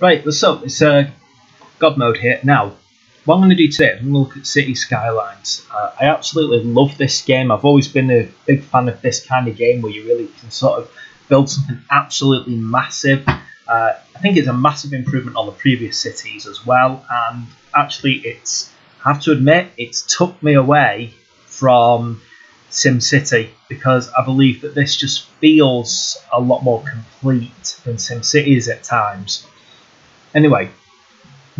Right, what's up? It's uh, God Mode here. Now, what I'm going to do today, I'm going to look at City Skylines. Uh, I absolutely love this game. I've always been a big fan of this kind of game where you really can sort of build something absolutely massive. Uh, I think it's a massive improvement on the previous cities as well, and actually, it's I have to admit, it's took me away from SimCity because I believe that this just feels a lot more complete than SimCity is at times. Anyway,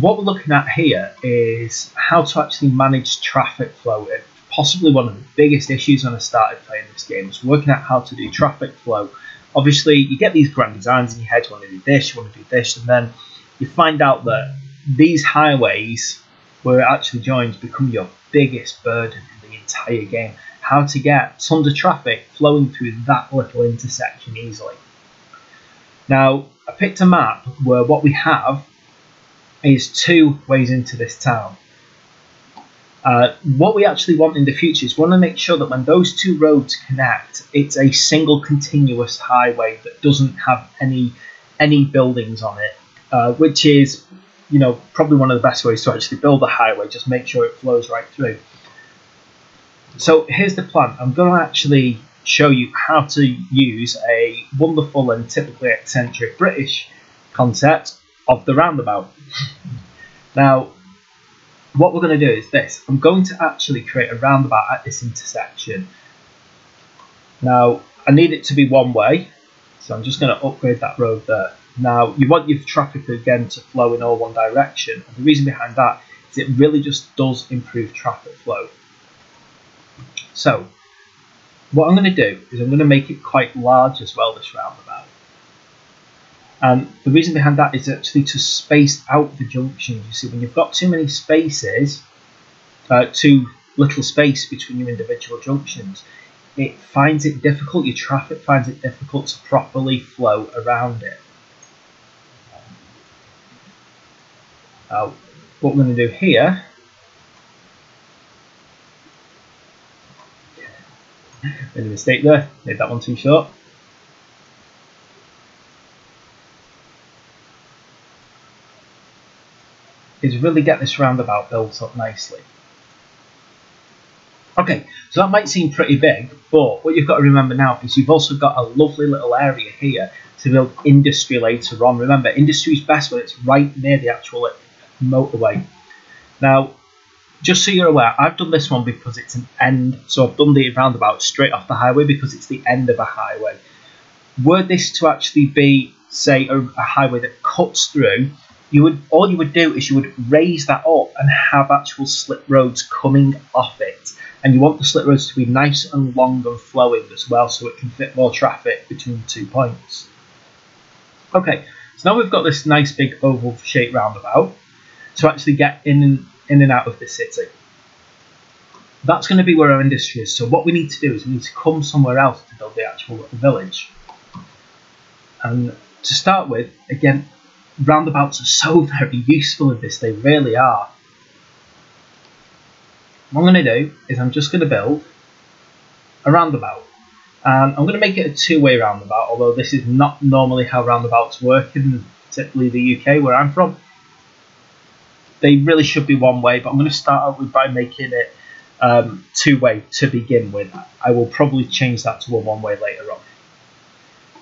what we're looking at here is how to actually manage traffic flow. possibly one of the biggest issues when I started playing this game was working out how to do traffic flow. Obviously, you get these grand designs in your head, you want to do this, you want to do this, and then you find out that these highways where it actually joins become your biggest burden in the entire game. How to get tons of traffic flowing through that little intersection easily. Now, I picked a map where what we have is two ways into this town. Uh, what we actually want in the future is we want to make sure that when those two roads connect, it's a single continuous highway that doesn't have any any buildings on it, uh, which is, you know, probably one of the best ways to actually build a highway. Just make sure it flows right through. So here's the plan. I'm going to actually show you how to use a wonderful and typically eccentric British concept of the roundabout. now, what we're going to do is this. I'm going to actually create a roundabout at this intersection. Now, I need it to be one way, so I'm just going to upgrade that road there. Now, you want your traffic again to flow in all one direction. And the reason behind that is it really just does improve traffic flow. So, what I'm going to do is I'm going to make it quite large as well, this roundabout. And the reason behind that is actually to space out the junctions. You see, when you've got too many spaces, uh, too little space between your individual junctions, it finds it difficult, your traffic finds it difficult to properly flow around it. What we're going to do here Made a mistake there, made that one too short. Is really get this roundabout built up nicely. Okay, so that might seem pretty big, but what you've got to remember now is you've also got a lovely little area here to build industry later on. Remember, industry is best when it's right near the actual motorway. Now, just so you're aware, I've done this one because it's an end. So I've done the roundabout straight off the highway because it's the end of a highway. Were this to actually be, say, a, a highway that cuts through, you would all you would do is you would raise that up and have actual slip roads coming off it. And you want the slip roads to be nice and long and flowing as well, so it can fit more traffic between two points. Okay, so now we've got this nice big oval shaped roundabout to actually get in in and out of the city. That's going to be where our industry is. So what we need to do is we need to come somewhere else to build the actual village. And to start with, again, roundabouts are so very useful in this. They really are. What I'm going to do is I'm just going to build a roundabout. And I'm going to make it a two-way roundabout, although this is not normally how roundabouts work in particularly the UK where I'm from they really should be one way, but I'm going to start out with by making it um, two way to begin with. I will probably change that to a one way later on.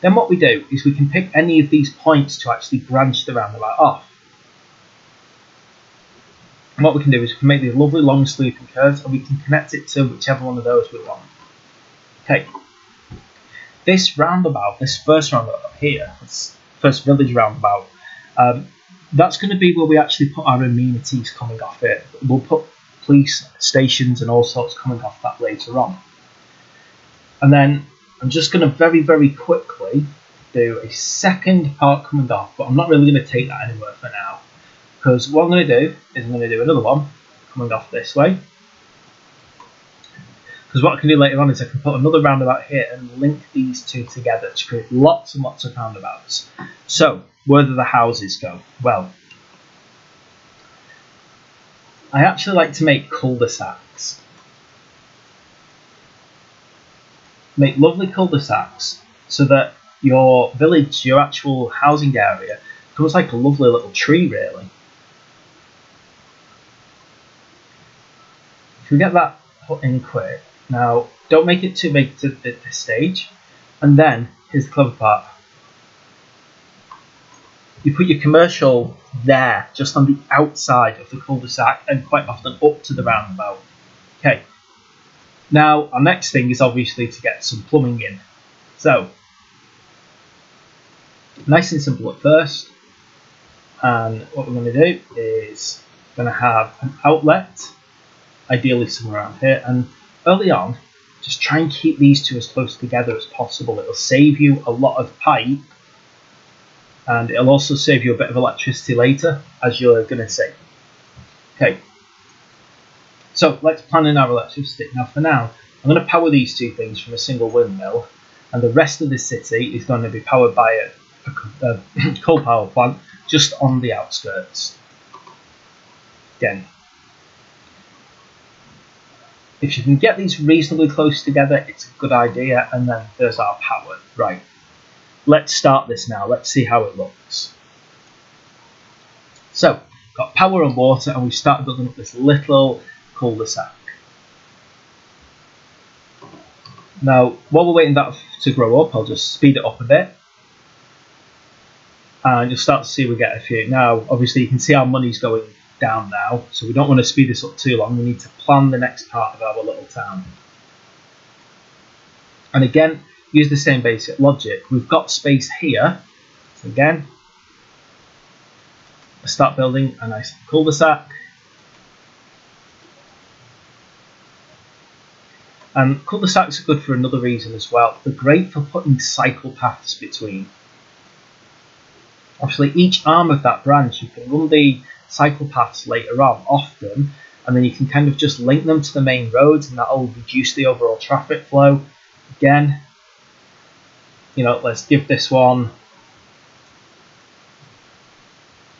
Then what we do is we can pick any of these points to actually branch the roundabout off. And what we can do is we can make these lovely long sweeping curves and we can connect it to whichever one of those we want. Okay, this roundabout, this first roundabout here, this first village roundabout, um, that's going to be where we actually put our amenities coming off it. We'll put police stations and all sorts coming off that later on. And then I'm just going to very, very quickly do a second part coming off, but I'm not really going to take that anywhere for now. Because what I'm going to do is I'm going to do another one coming off this way. Because what I can do later on is I can put another roundabout here and link these two together to create lots and lots of roundabouts. So, where do the houses go? Well, I actually like to make cul-de-sacs. Make lovely cul-de-sacs so that your village, your actual housing area, becomes like a lovely little tree, really. If we get that put in quick, now don't make it too big to this stage, and then here's the clever part. You put your commercial there, just on the outside of the cul-de-sac, and quite often up to the roundabout. Okay. Now our next thing is obviously to get some plumbing in. So nice and simple at first. And what we're going to do is going to have an outlet, ideally somewhere around here. And early on, just try and keep these two as close together as possible. It'll save you a lot of pipe and it'll also save you a bit of electricity later, as you're going to see. Okay, so let's plan in our electricity. Now for now, I'm going to power these two things from a single windmill, and the rest of the city is going to be powered by a a, a coal power plant just on the outskirts. Again, if you can get these reasonably close together, it's a good idea, and then there's our power. Right, let's start this now. Let's see how it looks. So, got power and water, and we've started building up this little cul-de-sac. Now, while we're waiting that to grow up, I'll just speed it up a bit and you'll start to see we get a few. Now, obviously, you can see our money's going down now, so we don't want to speed this up too long. We need to plan the next part of our little town. And again, use the same basic logic. We've got space here, so again, I start building a nice cul-de-sac. And cul-de-sacs are good for another reason as well. They're great for putting cycle paths between obviously each arm of that branch you can run the cycle paths later on off them and then you can kind of just link them to the main roads and that'll reduce the overall traffic flow again you know let's give this one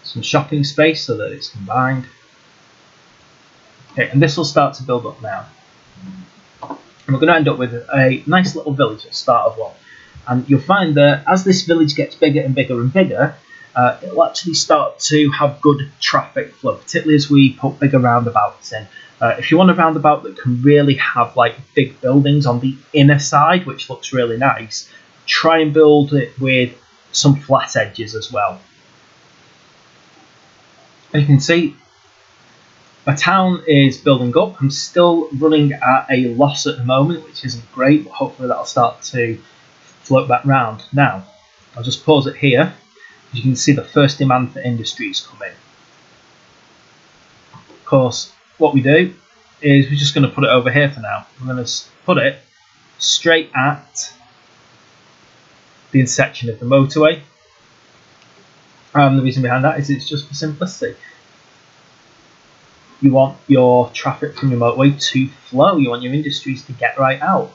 some shopping space so that it's combined. Okay and this will start to build up now. And we're going to end up with a nice little village at the start of one. And you'll find that as this village gets bigger and bigger and bigger uh, it'll actually start to have good traffic flow, particularly as we put bigger roundabouts in. Uh, if you want a roundabout that can really have like big buildings on the inner side, which looks really nice, try and build it with some flat edges as well. As you can see my town is building up. I'm still running at a loss at the moment, which isn't great, but hopefully that'll start to float back round. Now, I'll just pause it here As you can see the first demand for industries come in. Of course, what we do is we're just going to put it over here for now. We're going to put it straight at the intersection of the motorway. And the reason behind that is it's just for simplicity. You want your traffic from your motorway to flow. You want your industries to get right out.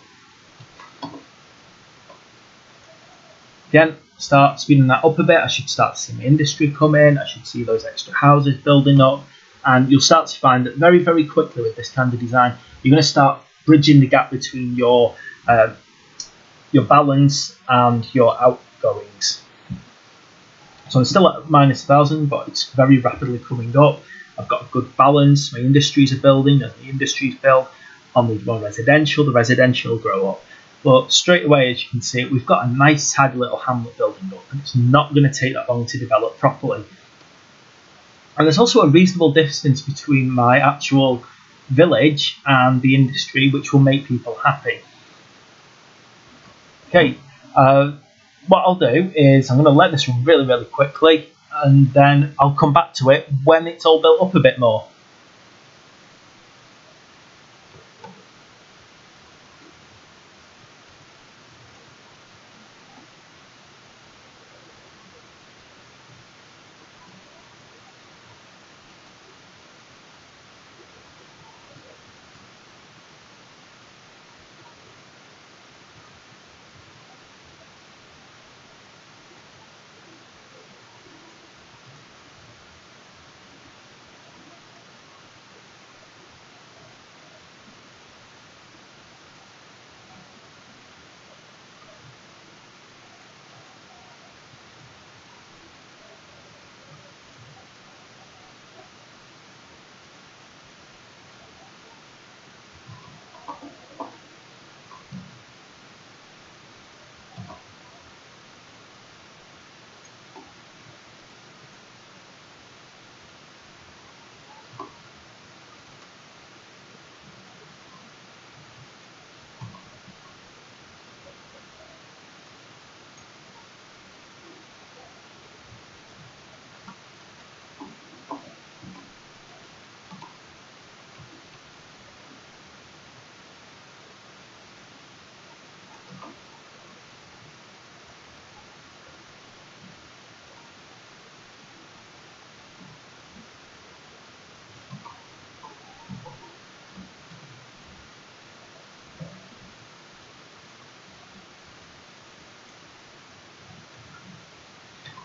Again, start speeding that up a bit, I should start to see my industry come in, I should see those extra houses building up, and you'll start to find that very, very quickly with this kind of design, you're going to start bridging the gap between your uh, your balance and your outgoings. So I'm still at minus 1,000, but it's very rapidly coming up. I've got a good balance, my industries are building, as the industries build, I'll need more residential, the residential will grow up. But straight away, as you can see, we've got a nice tidy little hamlet building up, and it's not going to take that long to develop properly. And there's also a reasonable distance between my actual village and the industry, which will make people happy. Okay, uh, what I'll do is I'm going to let this run really, really quickly, and then I'll come back to it when it's all built up a bit more.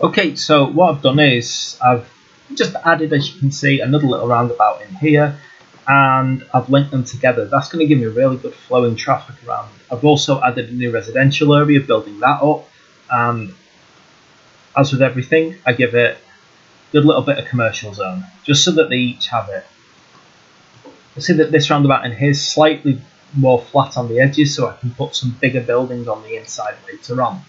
Okay, so what I've done is I've just added, as you can see, another little roundabout in here and I've linked them together. That's going to give me a really good flowing traffic around. I've also added a new residential area, building that up. And as with everything, I give it a good little bit of commercial zone, just so that they each have it. I see that this roundabout in here is slightly more flat on the edges, so I can put some bigger buildings on the inside later on.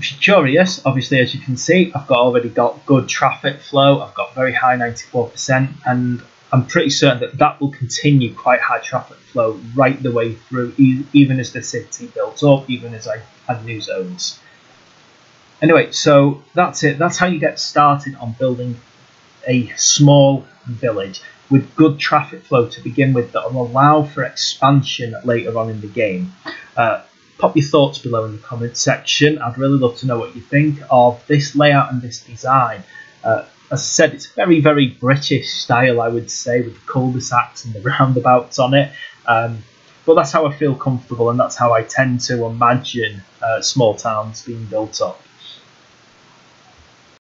Curious, obviously as you can see, I've got already got good traffic flow. I've got very high 94%, and I'm pretty certain that that will continue quite high traffic flow right the way through, even as the city builds up, even as I add new zones. Anyway, so that's it. That's how you get started on building a small village with good traffic flow to begin with that will allow for expansion later on in the game. Uh, pop your thoughts below in the comment section. I'd really love to know what you think of this layout and this design. Uh, as I said, it's very, very British style, I would say, with the cul-de-sacs and the roundabouts on it. Um, but that's how I feel comfortable, and that's how I tend to imagine uh, small towns being built up.